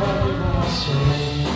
for myself.